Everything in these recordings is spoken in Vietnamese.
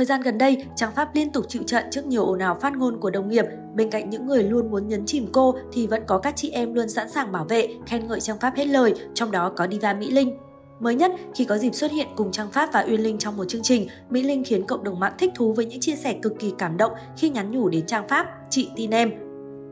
Thời gian gần đây, Trang Pháp liên tục chịu trận trước nhiều ồn ào phát ngôn của đồng nghiệp. Bên cạnh những người luôn muốn nhấn chìm cô thì vẫn có các chị em luôn sẵn sàng bảo vệ, khen ngợi Trang Pháp hết lời, trong đó có Diva Mỹ Linh. Mới nhất, khi có dịp xuất hiện cùng Trang Pháp và Uyên Linh trong một chương trình, Mỹ Linh khiến cộng đồng mạng thích thú với những chia sẻ cực kỳ cảm động khi nhắn nhủ đến Trang Pháp, chị tin em.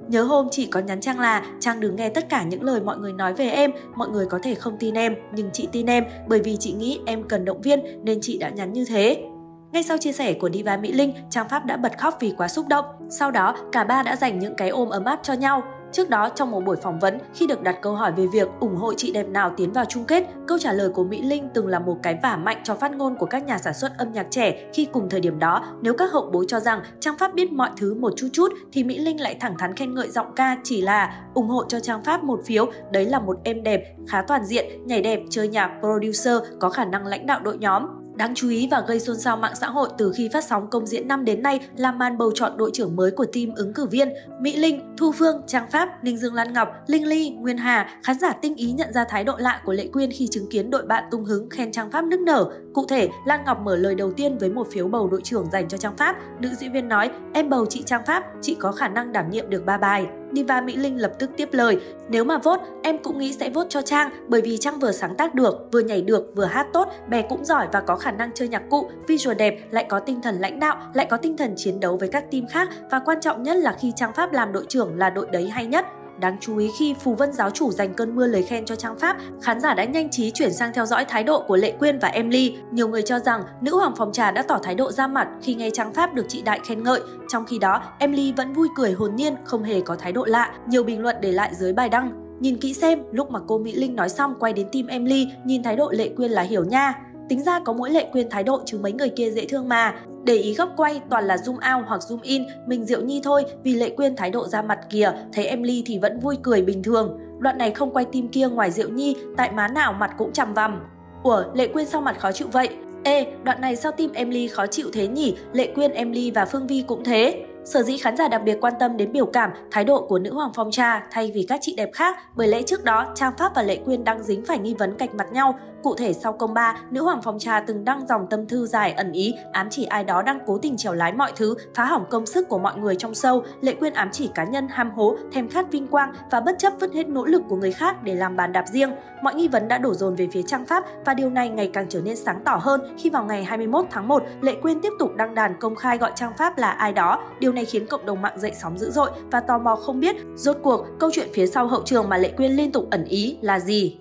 Nhớ hôm chị có nhắn Trang là Trang đừng nghe tất cả những lời mọi người nói về em, mọi người có thể không tin em, nhưng chị tin em bởi vì chị nghĩ em cần động viên nên chị đã nhắn như thế. Ngay sau chia sẻ của Diva Mỹ Linh, Trang Pháp đã bật khóc vì quá xúc động. Sau đó, cả ba đã dành những cái ôm ấm áp cho nhau. Trước đó, trong một buổi phỏng vấn, khi được đặt câu hỏi về việc ủng hộ chị đẹp nào tiến vào chung kết, câu trả lời của Mỹ Linh từng là một cái vả mạnh cho phát ngôn của các nhà sản xuất âm nhạc trẻ khi cùng thời điểm đó, nếu các hậu bối cho rằng Trang Pháp biết mọi thứ một chút chút, thì Mỹ Linh lại thẳng thắn khen ngợi giọng ca chỉ là ủng hộ cho Trang Pháp một phiếu, đấy là một em đẹp, khá toàn diện, nhảy đẹp, chơi nhạc, producer, có khả năng lãnh đạo đội nhóm. Đáng chú ý và gây xôn xao mạng xã hội từ khi phát sóng công diễn năm đến nay là màn bầu chọn đội trưởng mới của team ứng cử viên Mỹ Linh, Thu Phương, Trang Pháp, Ninh Dương Lan Ngọc, Linh Ly, Nguyên Hà. Khán giả tinh ý nhận ra thái độ lạ của Lệ Quyên khi chứng kiến đội bạn tung hứng khen Trang Pháp nức nở. Cụ thể, Lan Ngọc mở lời đầu tiên với một phiếu bầu đội trưởng dành cho Trang Pháp. Nữ diễn viên nói, em bầu chị Trang Pháp, chị có khả năng đảm nhiệm được ba bài. Diva Mỹ Linh lập tức tiếp lời, nếu mà vote, em cũng nghĩ sẽ vote cho Trang bởi vì Trang vừa sáng tác được, vừa nhảy được, vừa hát tốt, bè cũng giỏi và có khả năng chơi nhạc cụ, visual đẹp, lại có tinh thần lãnh đạo, lại có tinh thần chiến đấu với các team khác và quan trọng nhất là khi Trang Pháp làm đội trưởng là đội đấy hay nhất. Đáng chú ý khi Phù Vân giáo chủ dành cơn mưa lời khen cho Trang Pháp, khán giả đã nhanh trí chuyển sang theo dõi thái độ của Lệ Quyên và Emily. Nhiều người cho rằng nữ hoàng phòng trà đã tỏ thái độ ra mặt khi nghe Trang Pháp được chị Đại khen ngợi. Trong khi đó, Emily vẫn vui cười hồn nhiên, không hề có thái độ lạ. Nhiều bình luận để lại dưới bài đăng. Nhìn kỹ xem, lúc mà cô Mỹ Linh nói xong quay đến team Emily, nhìn thái độ Lệ Quyên là hiểu nha. Tính ra có mỗi Lệ Quyên thái độ chứ mấy người kia dễ thương mà. Để ý góc quay toàn là zoom out hoặc zoom in, mình Diệu Nhi thôi vì Lệ Quyên thái độ ra mặt kìa, thấy em Ly thì vẫn vui cười bình thường. Đoạn này không quay tim kia ngoài Diệu Nhi, tại má nào mặt cũng chằm vằm. Ủa, Lệ Quyên sao mặt khó chịu vậy? Ê, đoạn này sao tim em Ly khó chịu thế nhỉ? Lệ Quyên, em Ly và Phương Vi cũng thế. Sở dĩ khán giả đặc biệt quan tâm đến biểu cảm, thái độ của nữ hoàng phong cha thay vì các chị đẹp khác bởi lẽ trước đó Trang Pháp và Lệ Quyên đang dính phải nghi vấn cạch mặt nhau. Cụ thể sau công ba, nữ hoàng phong cha từng đăng dòng tâm thư dài ẩn ý ám chỉ ai đó đang cố tình trèo lái mọi thứ, phá hỏng công sức của mọi người trong sâu. Lệ Quyên ám chỉ cá nhân ham hố, thèm khát vinh quang và bất chấp vứt hết nỗ lực của người khác để làm bàn đạp riêng. Mọi nghi vấn đã đổ dồn về phía Trang Pháp và điều này ngày càng trở nên sáng tỏ hơn khi vào ngày 21 tháng 1, Lệ Quyên tiếp tục đăng đàn công khai gọi Trang Pháp là ai đó. Điều này khiến cộng đồng mạng dậy sóng dữ dội và tò mò không biết rốt cuộc câu chuyện phía sau hậu trường mà Lệ Quyên liên tục ẩn ý là gì.